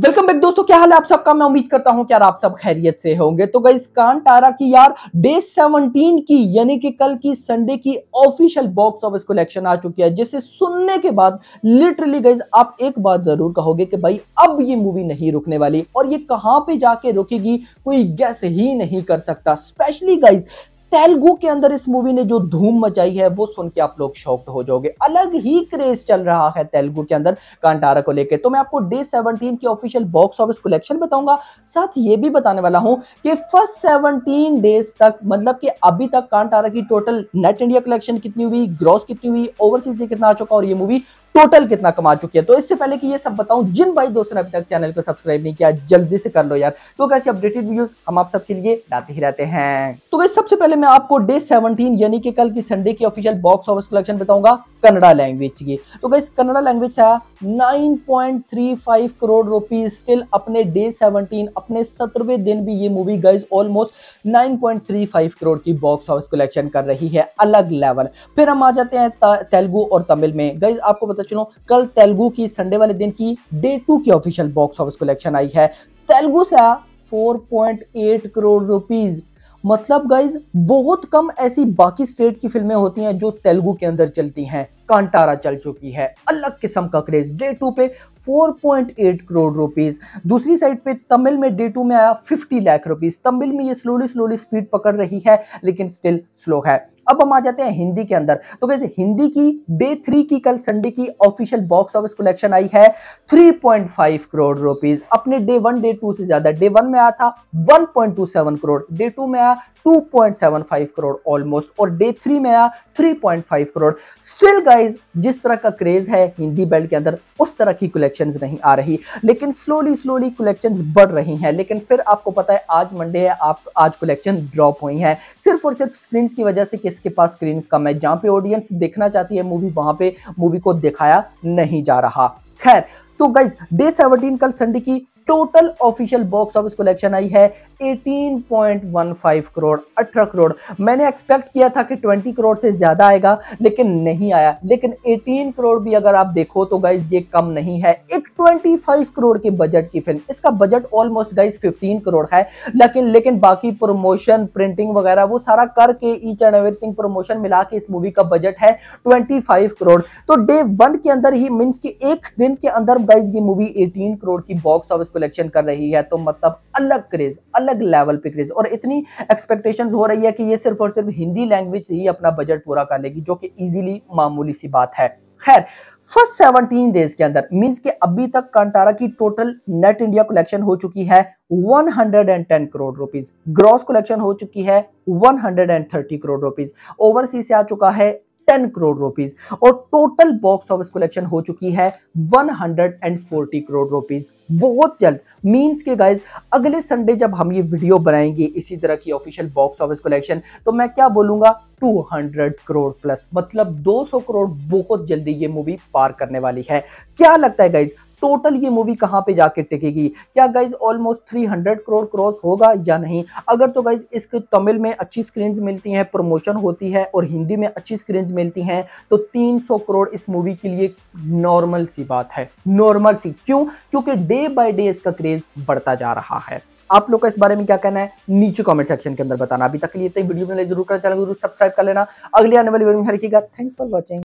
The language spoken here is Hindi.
वेलकम बैक दोस्तों, क्या हाल है आप सबका? मैं उम्मीद करता हूँ कि यार आप सब खैरियत से होंगे। तो गई कांटारा की यार डे 17 की, यानी कि कल की संडे की ऑफिशियल बॉक्स ऑफ़िस कलेक्शन आ चुकी है, जिसे सुनने के बाद लिटरली गाइज़ आप एक बात ज़रूर कहोगे कि भाई, अब ये मूवी नहीं रुकने वाली और ये कहाँ पे जाके रुकेगी, कोई गैस ही नहीं कर सकता। स्पेशली गाइज़ तेलुगु के अंदर इस मूवी ने जो धूम मचाई है, वो सुन के आप लोग शॉक्ड हो जाओगे। अलग ही क्रेज चल रहा है तेलुगु के अंदर कांटारा को लेके। तो मैं आपको डे 17 की ऑफिशियल बॉक्स ऑफ़िस कलेक्शन बताऊँगा। साथ ये भी बताने वाला हूँ कि फ़र्स्ट 17 डेज़ तक मतलब कि अभी तक कांटारा की टोटल नेट इंडिया कलेक्शन कितनी हुई ग्रॉस कितनी हुई ओवरसीज कितना आ चुका और ये मूवी टोटल कितना कमा चुकी है? तो इससे पहले कि ये सब बताऊँ, जिन भाई दोस्तों ने अभी तक चैनल को सब्सक्राइब नहीं किया, जल्दी से कर लो यार। तो कैसे अपडेटेड वीडियोस हम आप सबके लिए लाते ही रहते हैं। तो सबसे पहले मैं आपको डे 17 यानी कि कल की संडे की ऑफिशियल बॉक्स ऑफ़िस कलेक्शन बताऊँगा। कन्नड़ा लैंग्वेज की। तो गैस कन्नड़ा लैंग्वेज आया 9.35 करोड़ रुपीस स्टिल अपने डे 17 अपने सत्रहवें दिन भी ये मूवी गाइज़ ऑलमोस्ट 9.35 करोड़ की बॉक्स ऑफ़िस कलेक्शन कर रही है, अलग लेवल फिर हम आ जाते हैं तेलुगु और तमिल में। गाइज़ आपको पता चलो, कल तेलुगु की संडे वाले दिन की डे टू की ऑफिशियल बॉक्स ऑफ़िस कलेक्शन आई है। तेलुगु से आया 4.8 करोड़ रुपीस मतलब गाइज़ बहुत कम ऐसी बाकी स्टेट की फ़िल्में होती हैं जो तेलुगु के अंदर चलती हैं। कांटारा चल चुकी है। अलग किस्म का क्रेज डे टू पे 4.8 करोड़ रुपीस दूसरी साइड पे तमिल में डे टू में आया 50 लाख रुपीस तमिल में ये स्लोली स्लोली स्पीड पकड़ रही है, लेकिन स्टिल स्लो है। अब हम आ जाते हैं हिंदी के अंदर। तो कैसे हिंदी की डे थ्री की, कल संडे की ऑफिशियल बॉक्स ऑफ़िस कलेक्शन आई है। 3.5 करोड़ रुपीस अपने डे वन डे टू से ज़्यादा। डे वन में आया था 1.27 करोड़ डे टू में आया 2.75 करोड़ ऑलमोस्ट और डे थ्री में आया 3.5 करोड़ स्टिल गाइज़ जिस तरह का क्रेज है हिंदी बेल्ट के अंदर, उस तरह की कलेक्शंस नहीं आ रही। लेकिन स्लोली स्लोली कलेक्शंस बढ़ रही हैं। लेकिन फिर आपको पता है, आज मंडे है, आप, आज कलेक्शन ड्रॉप हुई है। सिर्फ़ और सिर्फ़ स्क्रीन की वजह से किसके पास स्क्रीन कम है, जहाँ पे ऑडियंस देखना चाहती है मूवी वहाँ पे मूवी को दिखाया नहीं जा रहा। खैर तो गाइज़ डे 17 कल संडे की total official box office collection आई है। 18.15 करोड़ 18 करोड़। मैंने एक्सपेक्ट किया था कि 20 करोड़ से ज़्यादा आएगा, लेकिन नहीं आया। लेकिन 18 करोड़ भी अगर आप देखो तो गाइज़ ये कम नहीं है। एक 25 करोड़ के बजट की फ़िल्म। इसका बजट ऑलमोस्ट गाइज़ 15 करोड़ है। लेकिन लेकिन बाकी प्रमोशन प्रिंटिंग वगैरह, वो सारा करके ईच एंड एवरीथिंग प्रमोशन मिला के इस मूवी का बजट है ट्वेंटी करोड़। तो डे वन के अंदर ही मीन्स की एक दिन के अंदर गाइज़ ये मूवी एटीन करोड़ की बॉक्स ऑफ़िस कलेक्शन कर रही है। तो मतलब अलग क्रेज अलग अलग लेवल पे क्रेज और इतनी एक्सपेक्टेशन हो रही है कि ये सिर्फ़ और सिर्फ़ हिंदी लैंग्वेज ही अपना बजट पूरा कर लेगी, जो कि इजीली मामूली सी बात है। खैर फ़र्स्ट 17 डेज़ के अंदर मींस के अभी तक कंटारा की टोटल नेट इंडिया कलेक्शन हो चुकी है 110 करोड़ रुपीस ग्रॉस कलेक्शन हो चुकी है 130 करोड़ रुपीस ओवरसीज से आ चुका है टेन करोड़ रुपीज़ और टोटल बॉक्स ऑफ़िस कलेक्शन हो चुकी है 140 करोड़ रुपीज़ बहुत जल्द. मींस के गाइज़ अगले संडे जब हम ये वीडियो बनाएँगे इसी तरह की ऑफिशियल बॉक्स ऑफ़िस कलेक्शन तो मैं क्या बोलूँगा? 200 करोड़ प्लस मतलब 200 करोड़ बहुत जल्दी ये मूवी पार करने वाली है. क्या लगता है गाइज़ टोटल ये मूवी कहाँ पे जाके टिकेगी? क्या गाइज़ ऑलमोस्ट 300 करोड़ क्रॉस होगा या नहीं? अगर तो गाइज़ इसके तमिल में अच्छी स्क्रीन मिलती हैं प्रमोशन होती है और हिंदी में अच्छी स्क्रीन मिलती हैं तो 300 करोड़ इस मूवी के लिए नॉर्मल सी बात है। नॉर्मल सी। क्यों? क्योंकि डे बाय डे इसका क्रेज बढ़ता जा रहा है। आप लोग का इस बारे में क्या कहना है? नीचे कमेंट सेक्शन के अंदर बताना। अभी तक के लिए वीडियो में ज़रूर कर, चैनल ज़रूर सब्सक्राइब कर लेना। अगले आने वाली वीडियो में हर थैंक्स फॉर वॉचिंग